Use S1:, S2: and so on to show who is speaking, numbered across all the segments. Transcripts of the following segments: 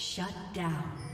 S1: Shut down.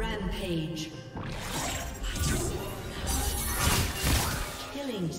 S1: Rampage. Killing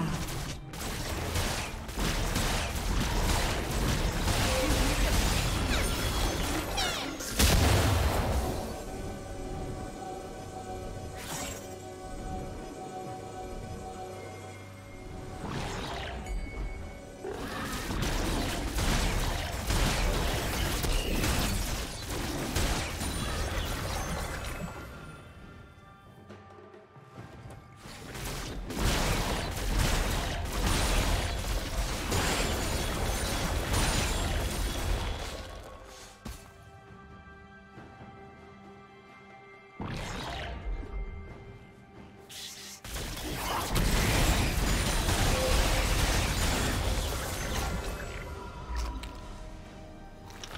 S1: down.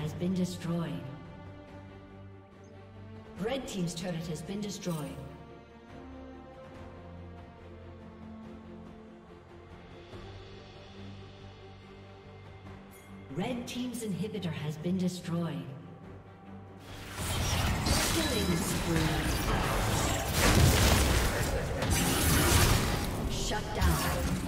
S1: Has been destroyed. Red Team's turret has been destroyed. Red Team's inhibitor has been destroyed. Killing spree. Shut down.